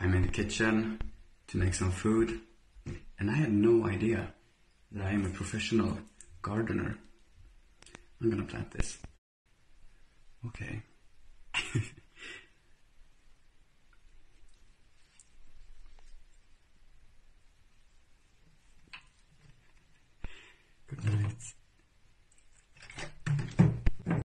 I'm in the kitchen to make some food, and I had no idea that I am a professional gardener. I'm gonna plant this. Okay,